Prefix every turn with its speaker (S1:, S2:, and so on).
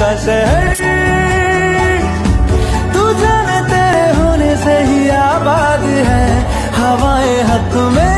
S1: का शहर। तू जानते होने से ही आबाद है। हवाएँ हक में